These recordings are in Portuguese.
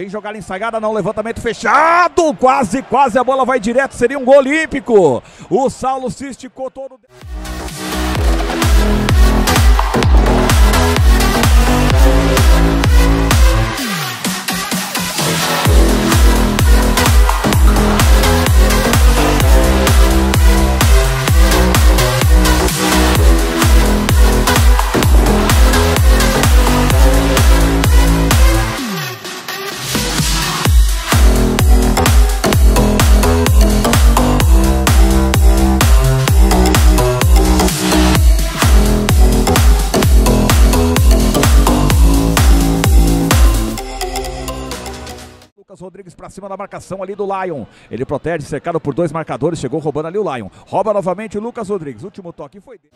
Vem jogar ensaiada, não, levantamento fechado. Quase, quase a bola vai direto, seria um gol olímpico. O Saulo se esticou todo. Rodrigues para cima da marcação ali do Lion. Ele protege, cercado por dois marcadores. Chegou roubando ali o Lion. Rouba novamente o Lucas Rodrigues. Último toque foi dele.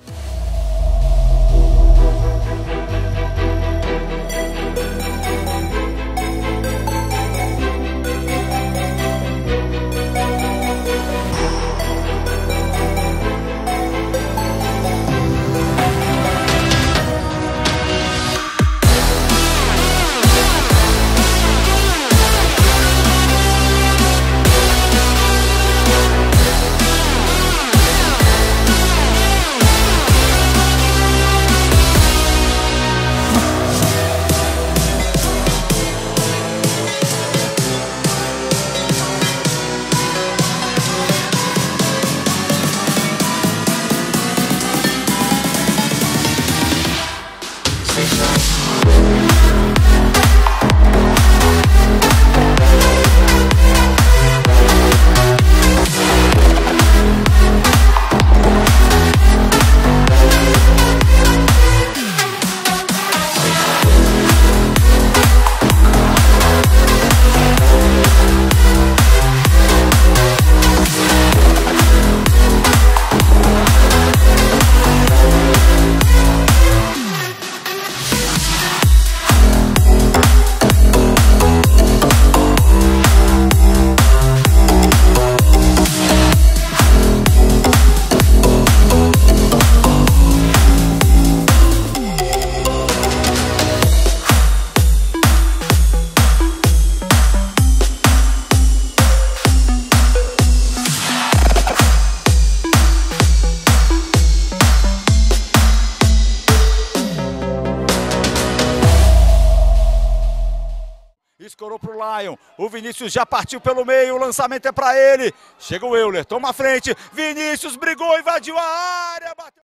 O Vinícius já partiu pelo meio. O lançamento é para ele. Chega o Euler. Toma a frente. Vinícius brigou, invadiu a área. Bateu.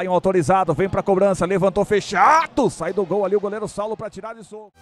Lion autorizado, vem pra cobrança, levantou fechado, sai do gol ali o goleiro Saulo para tirar de soco.